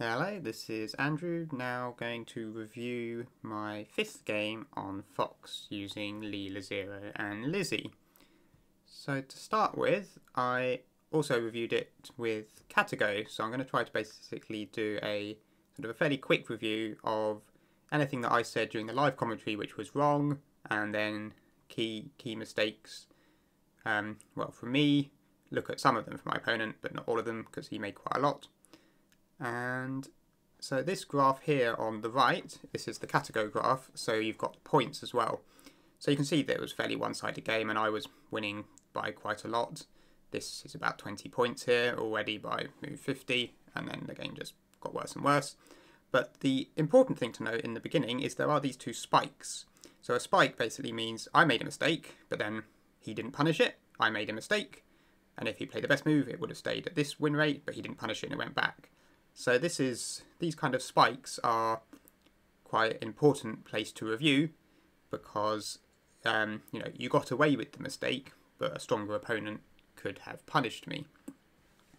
Hello, this is Andrew, now going to review my fifth game on Fox using Leela Zero and Lizzie. So to start with, I also reviewed it with KataGo, so I'm going to try to basically do a sort of a fairly quick review of anything that I said during the live commentary which was wrong, and then key key mistakes. Um, well, for me, look at some of them for my opponent, but not all of them because he made quite a lot. And so this graph here on the right, this is the KataGo graph, so you've got points as well. So you can see that it was fairly one-sided game and I was winning by quite a lot. This is about 20 points here already by move 50 and then the game just got worse and worse. But the important thing to note in the beginning is there are these two spikes. So a spike basically means I made a mistake, but then he didn't punish it. I made a mistake, and if he played the best move, it would have stayed at this win rate, but he didn't punish it and it went back. So this is these kind of spikes are quite an important place to review because um, you know you got away with the mistake, but a stronger opponent could have punished me.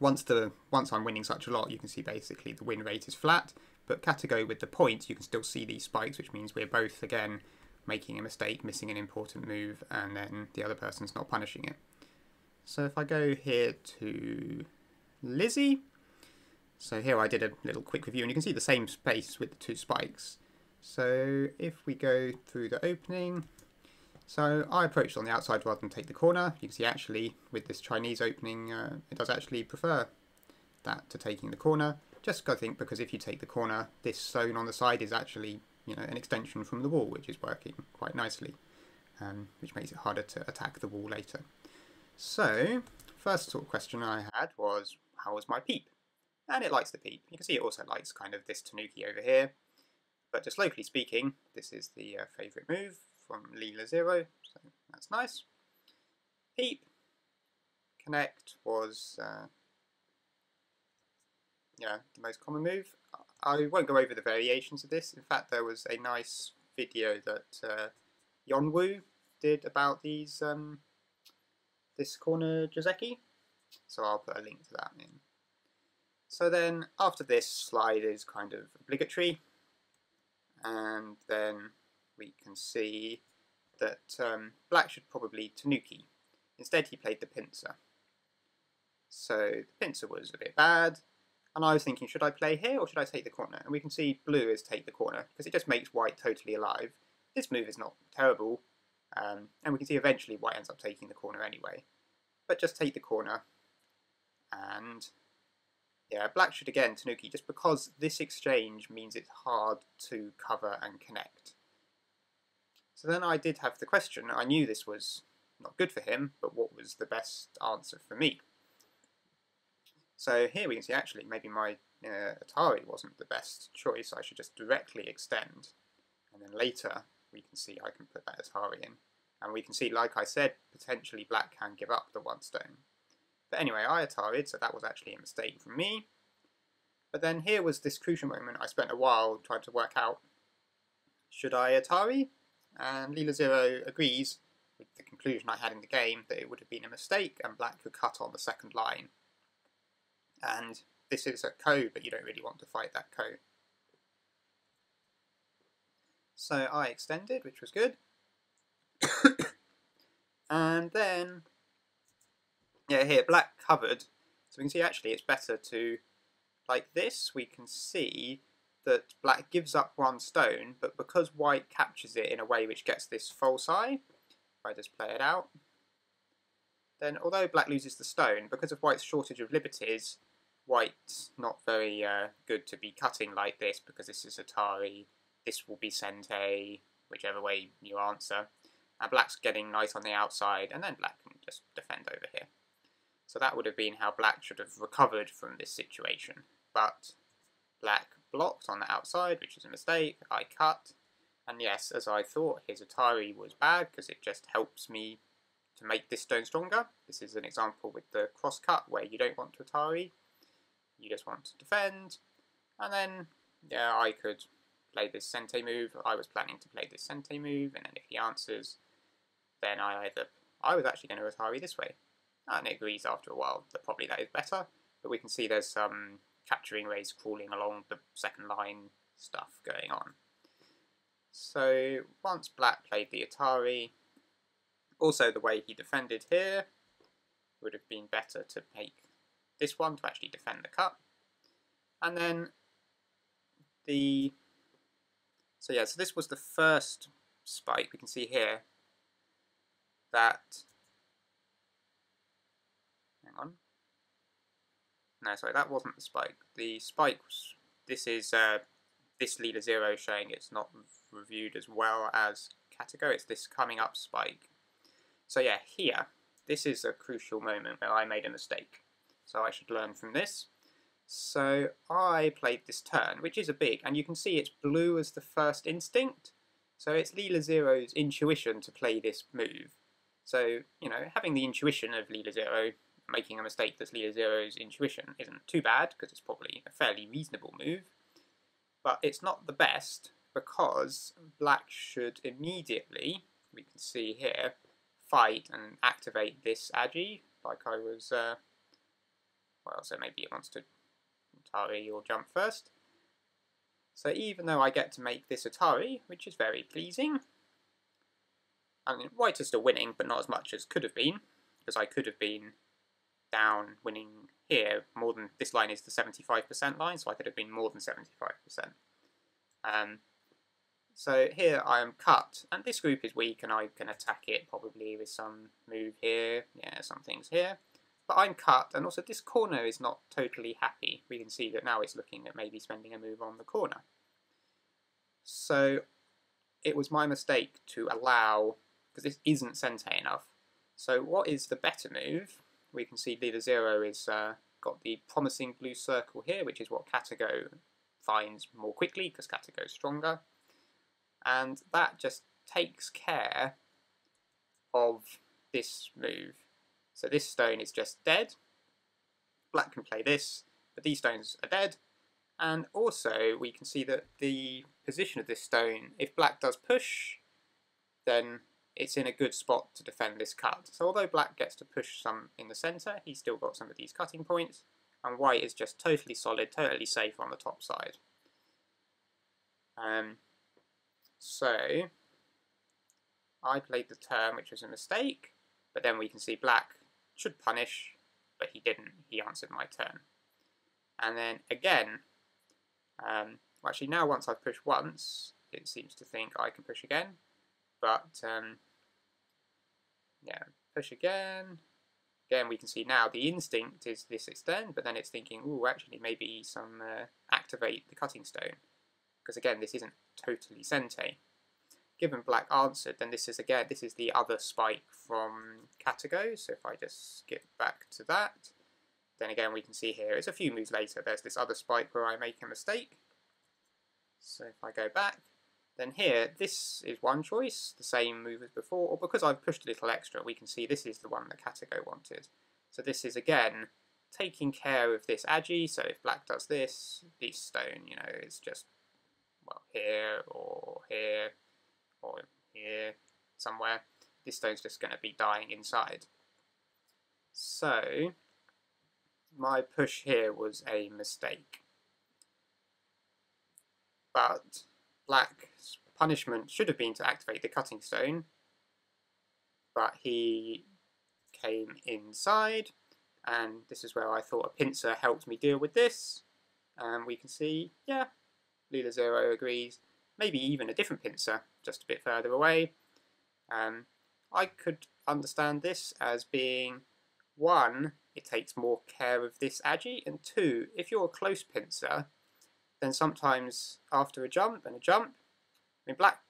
Once the once I'm winning such a lot, you can see basically the win rate is flat. But KataGo with the points, you can still see these spikes, which means we're both again making a mistake, missing an important move, and then the other person's not punishing it. So if I go here to Lizzie, so here I did a little quick review and you can see the same space with the two spikes. So if we go through the opening, so I approached on the outside rather than take the corner. You can see actually with this Chinese opening, uh, it does actually prefer that to taking the corner. Just I think because if you take the corner, this stone on the side is actually you know an extension from the wall, which is working quite nicely, um, which makes it harder to attack the wall later. So first sort of question I had was, how was my peep? And it likes the peep. You can see it also likes kind of this Tenuki over here. But just locally speaking, this is the uh, favourite move from Leela Zero, so that's nice. Peep, Connect was, uh, yeah, the most common move. I won't go over the variations of this. In fact, there was a nice video that uh, Yeonwoo did about these um, this corner Joseki, so I'll put a link to that in so then after this slide is kind of obligatory and then we can see that um, black should probably Tenuki. Instead he played the pincer. So the pincer was a bit bad and I was thinking should I play here or should I take the corner? And we can see blue is take the corner because it just makes white totally alive. This move is not terrible um, and we can see eventually white ends up taking the corner anyway. But just take the corner and yeah, black should again, Tenuki, just because this exchange means it's hard to cover and connect. So then I did have the question, I knew this was not good for him, but what was the best answer for me? So here we can see actually maybe my uh, Atari wasn't the best choice, I should just directly extend. And then later we can see I can put that Atari in. And we can see, like I said, potentially black can give up the one stone. But anyway, I Atari'd, so that was actually a mistake from me. But then here was this crucial moment I spent a while trying to work out. Should I Atari? And Leela Zero agrees with the conclusion I had in the game that it would have been a mistake and black could cut on the second line. And this is a ko, but you don't really want to fight that ko. So I extended, which was good. and then yeah, here, black covered. So we can see actually it's better to, like this, we can see that black gives up one stone, but because white captures it in a way which gets this false eye, if I just play it out, then although black loses the stone, because of white's shortage of liberties, white's not very uh, good to be cutting like this, because this is Atari, this will be Sente, whichever way you answer. And black's getting knight on the outside, and then black can just defend over here. So that would have been how black should have recovered from this situation. But black blocked on the outside, which is a mistake. I cut. And yes, as I thought, his Atari was bad because it just helps me to make this stone stronger. This is an example with the cross cut where you don't want to Atari. You just want to defend. And then, yeah, I could play this Sente move. I was planning to play this Sente move, and then if he answers, then I either... I was actually going to Atari this way and it agrees after a while that probably that is better. But we can see there's some capturing rays crawling along the second line stuff going on. So once Black played the Atari, also the way he defended here would have been better to make this one to actually defend the cut. And then the, so yeah, so this was the first spike we can see here that, on, no sorry that wasn't the spike, the spike was, this is uh, this Leela Zero showing it's not reviewed as well as KataGo, it's this coming up spike. So yeah, here, this is a crucial moment where I made a mistake. So I should learn from this. So I played this turn, which is a big, and you can see it's blue as the first instinct. So it's Leela Zero's intuition to play this move. So, you know, having the intuition of Leela Zero, making a mistake that's Leela Zero's intuition isn't too bad, because it's probably a fairly reasonable move. But it's not the best, because black should immediately, we can see here, fight and activate this aji, like I was, uh, well, so maybe it wants to Atari or jump first. So even though I get to make this Atari, which is very pleasing, I mean, white is still winning, but not as much as could have been, because I could have been down winning here more than, this line is the 75% line, so I could have been more than 75%. Um, so here I am cut, and this group is weak, and I can attack it probably with some move here, yeah, some things here. But I'm cut, and also this corner is not totally happy. We can see that now it's looking at maybe spending a move on the corner. So it was my mistake to allow, because this isn't Sente enough. So what is the better move? We can see Leela Zero is uh, got the promising blue circle here, which is what KataGo finds more quickly, because KataGo is stronger and that just takes care of this move. So this stone is just dead. Black can play this, but these stones are dead. And also we can see that the position of this stone, if black does push, then it's in a good spot to defend this cut. So although black gets to push some in the centre, he's still got some of these cutting points, and white is just totally solid, totally safe on the top side. Um, so I played the turn, which was a mistake, but then we can see black should punish, but he didn't. He answered my turn. And then again, um, well, actually now once I've pushed once, it seems to think I can push again. But um, yeah, push again. Again, we can see now the instinct is this extend, but then it's thinking, oh, actually maybe some uh, activate the cutting stone because again this isn't totally Sente. Given black answered, then this is again, this is the other spike from KataGo, so if I just skip back to that, then again we can see here, it's a few moves later, there's this other spike where I make a mistake. So if I go back, then here, this is one choice, the same move as before, or because I've pushed a little extra, we can see this is the one that KataGo wanted. So this is again taking care of this aji, so if black does this, this stone, you know, is just well, here or here or here somewhere, this stone's just going to be dying inside. So, my push here was a mistake. But Black's punishment should have been to activate the cutting stone, but he came inside, and this is where I thought a pincer helped me deal with this. And we can see, yeah, Leela Zero agrees, maybe even a different pincer just a bit further away. Um, I could understand this as being one, it takes more care of this aji, and two, if you're a close pincer, then sometimes after a jump and a jump, Mean, black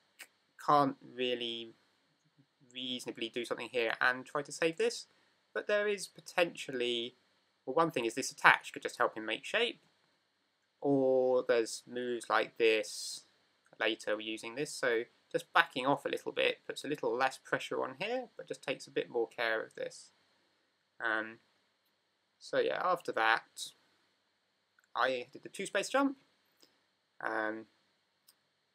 can't really reasonably do something here and try to save this, but there is potentially, well, one thing is this attach could just help him make shape, or there's moves like this later using this. So just backing off a little bit puts a little less pressure on here, but just takes a bit more care of this. Um, so yeah, after that, I did the two-space jump. Um,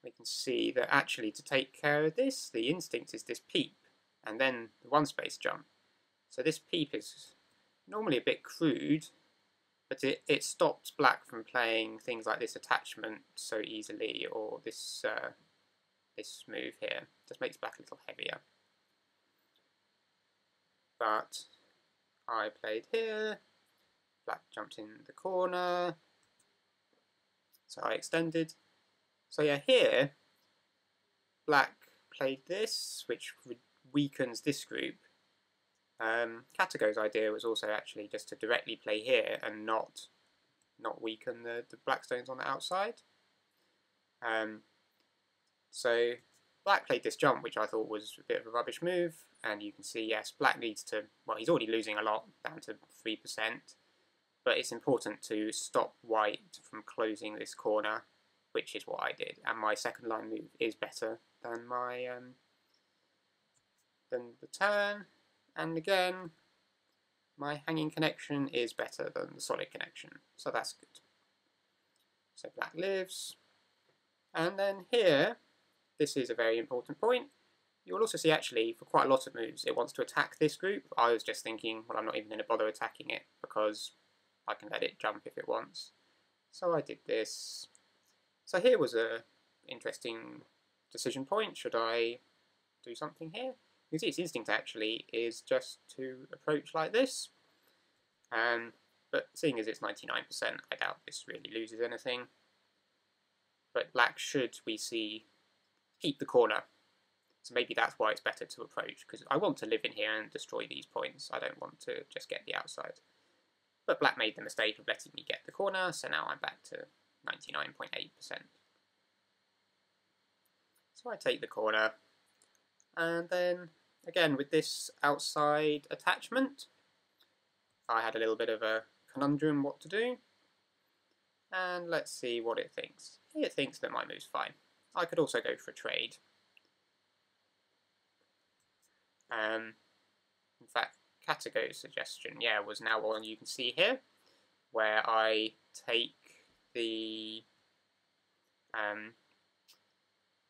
we can see that actually to take care of this, the instinct is this peep, and then the one-space jump. So this peep is normally a bit crude, but it, it stops black from playing things like this attachment so easily or this uh, this move here. Just makes black a little heavier. But I played here, black jumped in the corner, so I extended. So yeah, here, black played this, which weakens this group. Um, KataGo's idea was also actually just to directly play here and not not weaken the, the black stones on the outside. Um, so black played this jump, which I thought was a bit of a rubbish move, and you can see, yes, black needs to, well, he's already losing a lot, down to 3%, but it's important to stop white from closing this corner, which is what I did, and my second line move is better than my, um, than the turn, and again, my hanging connection is better than the solid connection, so that's good. So black lives, and then here, this is a very important point, You'll also see actually, for quite a lot of moves, it wants to attack this group. I was just thinking, well, I'm not even going to bother attacking it because I can let it jump if it wants. So I did this. So here was a interesting decision point. Should I do something here? You can see its instinct actually is just to approach like this. Um, but seeing as it's 99%, I doubt this really loses anything. But black should, we see, keep the corner so maybe that's why it's better to approach, because I want to live in here and destroy these points. I don't want to just get the outside. But black made the mistake of letting me get the corner, so now I'm back to 99.8%. So I take the corner, and then again with this outside attachment, I had a little bit of a conundrum what to do. And let's see what it thinks. It thinks that my move's fine. I could also go for a trade, um, in fact, KataGo's suggestion, yeah, was now one you can see here, where I take the um,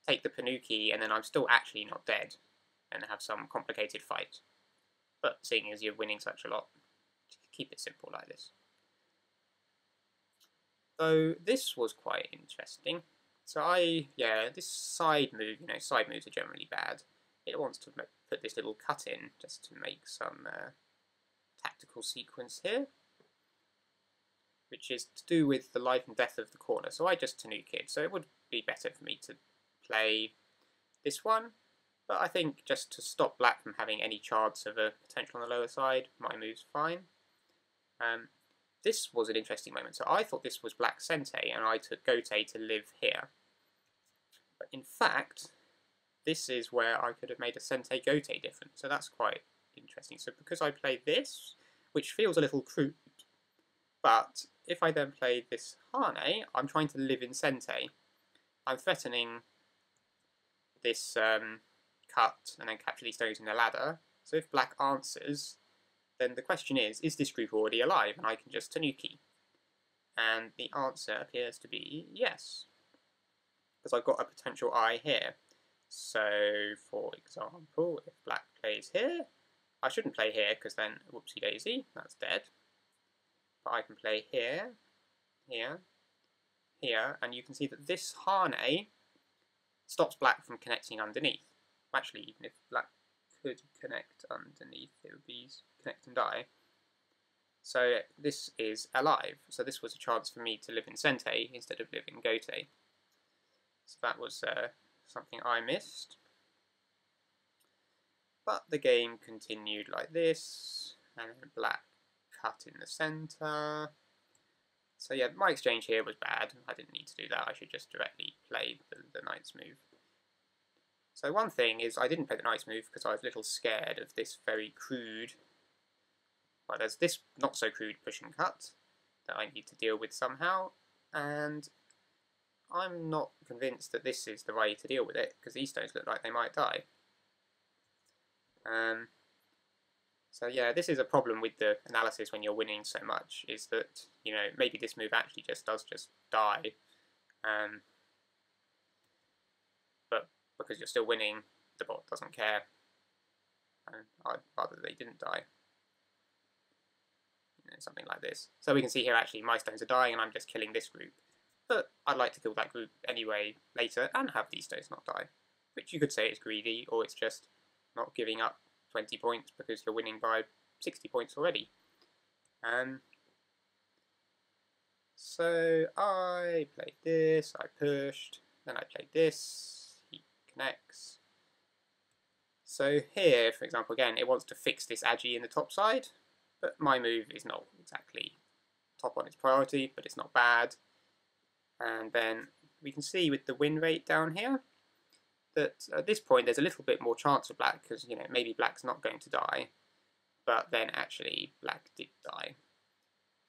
take the ponnuki and then I'm still actually not dead and have some complicated fight. But seeing as you're winning such a lot, keep it simple like this. So this was quite interesting. So I, yeah, this side move, you know, side moves are generally bad it wants to put this little cut in just to make some uh, tactical sequence here, which is to do with the life and death of the corner. So I just Tenuki it, so it would be better for me to play this one, but I think just to stop black from having any chance of a potential on the lower side, my move's fine. Um, this was an interesting moment. So I thought this was black Sente, and I took Gote to live here. But in fact, this is where I could have made a Sente Gote difference, So that's quite interesting. So because I played this, which feels a little crude, but if I then play this Hane, I'm trying to live in Sente. I'm threatening this um, cut and then capture these stones in the ladder. So if black answers, then the question is, is this group already alive? And I can just Tenuki. And the answer appears to be yes. Because I've got a potential eye here. So, for example, if black plays here, I shouldn't play here because then, whoopsie daisy, that's dead. But I can play here, here, here, and you can see that this Hane stops black from connecting underneath. Actually, even if black could connect underneath, it would be connect and die. So this is alive. So this was a chance for me to live in Sente instead of live in Gote. So that was uh, something I missed. But the game continued like this, and black cut in the centre. So yeah, my exchange here was bad. I didn't need to do that. I should just directly play the, the knight's move. So one thing is I didn't play the knight's move because I was a little scared of this very crude, well there's this not so crude push and cut that I need to deal with somehow, and I'm not convinced that this is the way to deal with it, because these stones look like they might die. Um, so yeah, this is a problem with the analysis when you're winning so much, is that, you know, maybe this move actually just does just die. Um, but because you're still winning, the bot doesn't care. And I'd rather they didn't die. you know, something like this. So we can see here actually my stones are dying and I'm just killing this group. But I'd like to kill that group anyway later and have these stones not die. Which you could say is greedy or it's just not giving up 20 points because you're winning by 60 points already. Um, so I played this, I pushed, then I played this, he connects. So here, for example, again, it wants to fix this aji in the top side, but my move is not exactly top on its priority, but it's not bad. And then we can see with the win rate down here, that at this point there's a little bit more chance of black, because, you know, maybe black's not going to die, but then actually black did die.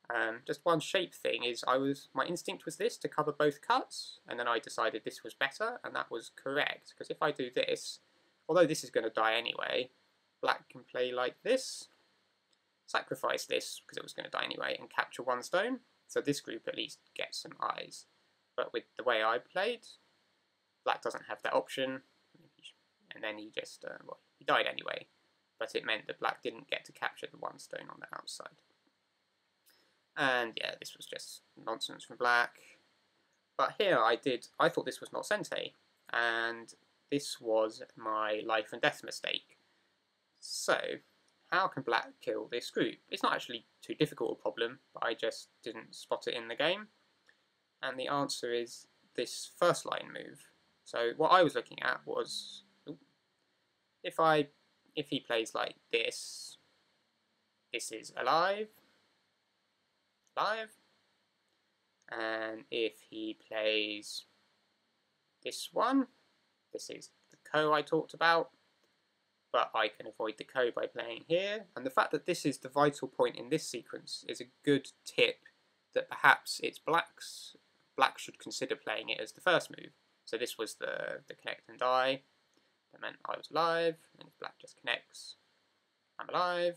Um, just one shape thing is I was my instinct was this to cover both cuts and then I decided this was better and that was correct because if I do this although this is going to die anyway black can play like this sacrifice this because it was going to die anyway and capture one stone so this group at least gets some eyes but with the way I played black doesn't have that option and then he just uh, well he died anyway but it meant that black didn't get to capture the one stone on the outside and yeah, this was just nonsense from Black. But here I did, I thought this was not Sente, and this was my life and death mistake. So, how can Black kill this group? It's not actually too difficult a problem, but I just didn't spot it in the game. And the answer is this first line move. So what I was looking at was, if I, if he plays like this, this is alive, live. And if he plays this one, this is the ko I talked about, but I can avoid the ko by playing here. And the fact that this is the vital point in this sequence is a good tip that perhaps it's black's. Black should consider playing it as the first move. So this was the, the connect and die. That meant I was alive, and if black just connects, I'm alive.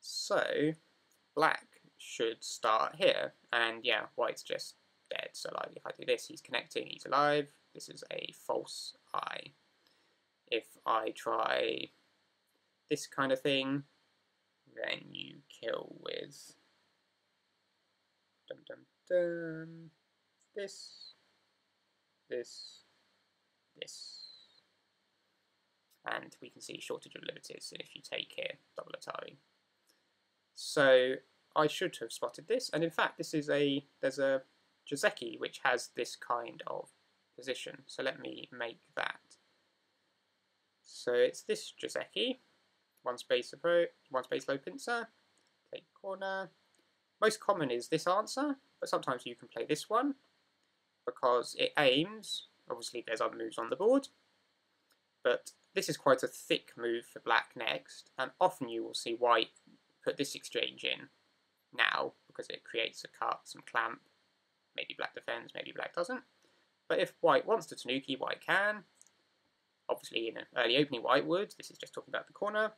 So black should start here. And yeah, white's just dead. So like if I do this, he's connecting, he's alive. This is a false eye. If I try this kind of thing, then you kill with dum dum dum this, this, this. And we can see shortage of liberties if you take here double Atari. So I should have spotted this, and in fact this is a, there's a Joseki which has this kind of position, so let me make that. So it's this Joseki, one space approach, one space low pincer, take corner. Most common is this answer, but sometimes you can play this one because it aims, obviously there's other moves on the board, but this is quite a thick move for black next, and often you will see white put this exchange in now because it creates a cut, some clamp. Maybe black defends, maybe black doesn't. But if white wants to Tenuki, white can. Obviously, in an early opening, white would. This is just talking about the corner.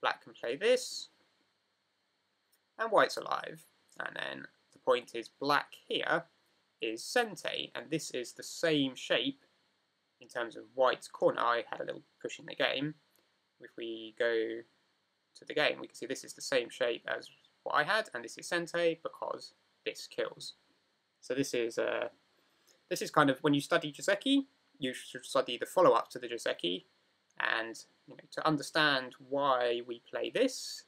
Black can play this. And white's alive. And then the point is black here is Sente, and this is the same shape in terms of white's corner. I had a little push in the game. If we go to the game, we can see this is the same shape as what I had, and this is Sente because this kills. So this is uh, this is kind of when you study Joseki, you should study the follow-up to the Joseki, and you know, to understand why we play this,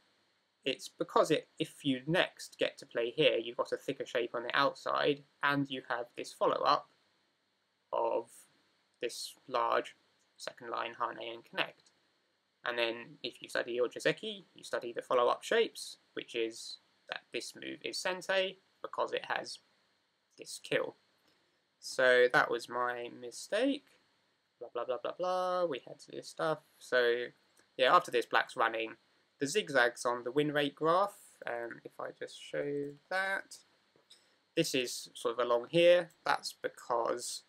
it's because it if you next get to play here, you've got a thicker shape on the outside, and you have this follow-up of this large second line Hane and Connect. And then if you study your Joseki, you study the follow-up shapes, which is that this move is Sente because it has this kill. So that was my mistake. Blah, blah, blah, blah, blah. We had to this stuff. So yeah, after this, black's running. The zigzags on the win rate graph, um, if I just show that, this is sort of along here. That's because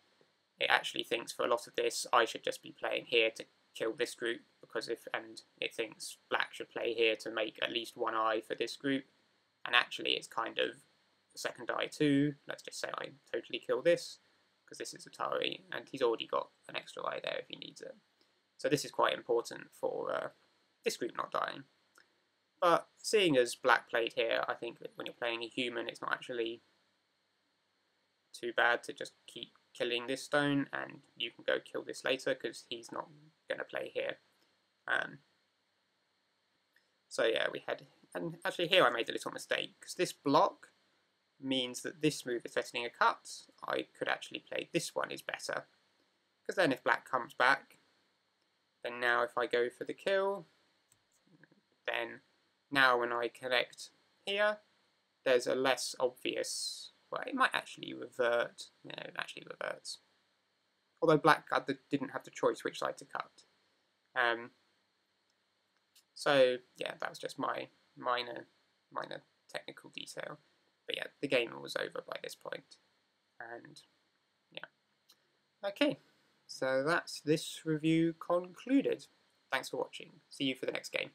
it actually thinks for a lot of this, I should just be playing here to kill this group because if and it thinks black should play here to make at least one eye for this group. And actually it's kind of the second eye too. Let's just say I totally kill this because this is Atari and he's already got an extra eye there if he needs it. So this is quite important for uh, this group not dying But seeing as black played here, I think that when you're playing a human, it's not actually too bad to just keep killing this stone and you can go kill this later because he's not going to play here. Um, so yeah, we had, and actually here I made a little mistake because this block means that this move is threatening a cut. I could actually play this one is better because then if black comes back, then now if I go for the kill, then now when I connect here, there's a less obvious, well it might actually revert, no it actually reverts. Although black didn't have the choice which side to cut. Um, so yeah, that was just my minor, minor technical detail. But yeah, the game was over by this point. And yeah. Okay, so that's this review concluded. Thanks for watching. See you for the next game.